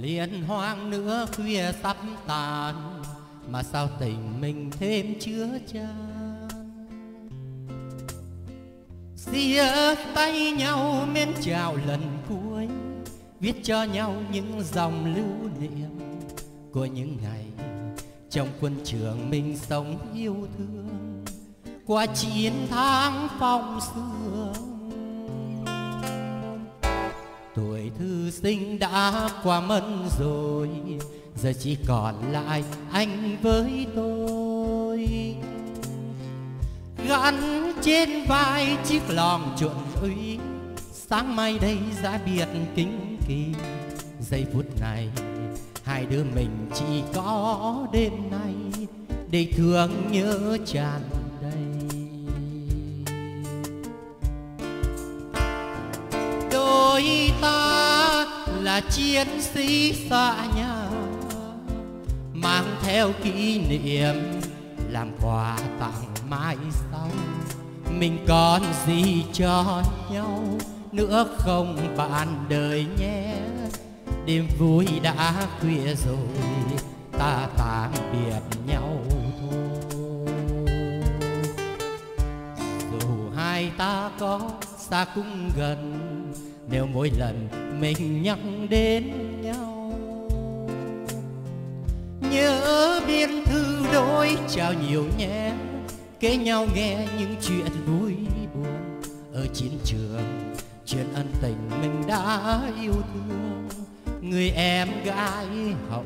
liên hoang nữa, khuya sắp tàn. Mà sao tình mình thêm chứa chan? Xia tay nhau, mến chào lần cuối. Viết cho nhau những dòng lưu niệm của những ngày trong quân trường mình sống yêu thương. Qua chiến thắng phong sương tuổi thư sinh đã qua mất rồi, giờ chỉ còn lại anh với tôi. Gắn trên vai chiếc lòng chuộn uy sáng mai đây ra biệt kính kỳ. Giây phút này, hai đứa mình chỉ có đêm nay để thương nhớ tràn đôi ta là chiến sĩ xa nhà, mang theo kỷ niệm làm quà tặng mai sau. Mình còn gì cho nhau nữa không bạn đời nhé. Đêm vui đã khuya rồi, ta tạm biệt nhau thôi. Dù hai ta có xa cũng gần nếu mỗi lần mình nhắc đến nhau, nhớ biên thư đôi chào nhiều nhé. Kể nhau nghe những chuyện vui buồn ở chiến trường, chuyện ân tình mình đã yêu thương. Người em gái hậu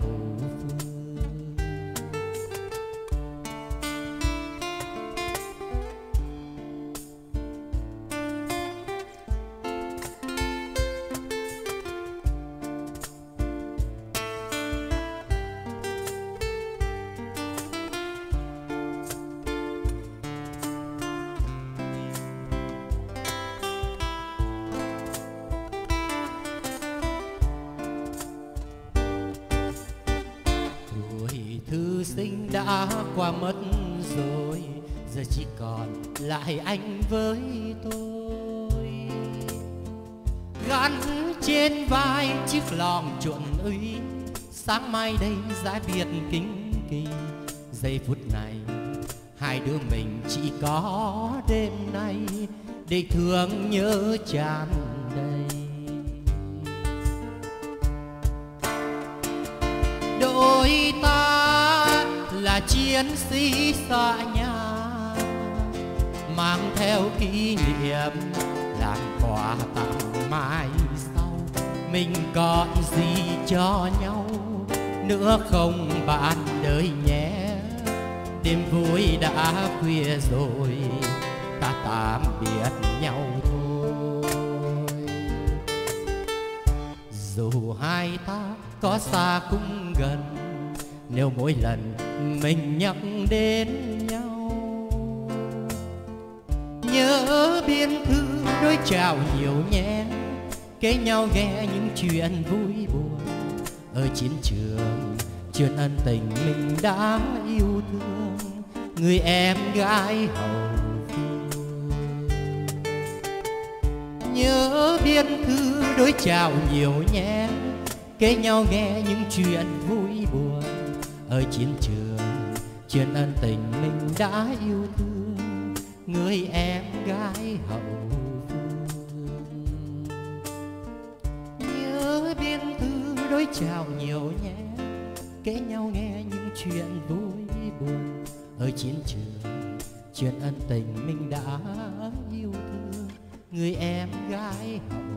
sinh đã qua mất rồi, giờ chỉ còn lại anh với tôi. Gắn trên vai chiếc lòng chuộn ấy, sáng mai đây giá biệt kính kỳ. Giây phút này, hai đứa mình chỉ có đêm nay để thương nhớ tràn đầy là chiến sĩ xa nhà, mang theo kỷ niệm làm quà tặng mai sau. Mình còn gì cho nhau nữa không bạn đời nhé. Đêm vui đã khuya rồi, ta tạm biệt nhau thôi. Dù hai ta có xa cũng gần, nếu mỗi lần mình nhắc đến nhau. Nhớ biên thư đôi chào nhiều nhé. Kể nhau nghe những chuyện vui buồn. Ở chiến trường, chuyện ân tình mình đã yêu thương. Người em gái hầu nhớ biên thư đối chào nhiều nhé. Kể nhau nghe những chuyện vui buồn ở chiến trường, chuyện ân tình mình đã yêu thương, người em gái hậu phương. Nhớ biên thư đối chào nhiều nhé, kể nhau nghe những chuyện vui buồn. Ở chiến trường, chuyện ân tình mình đã yêu thương, người em gái hậu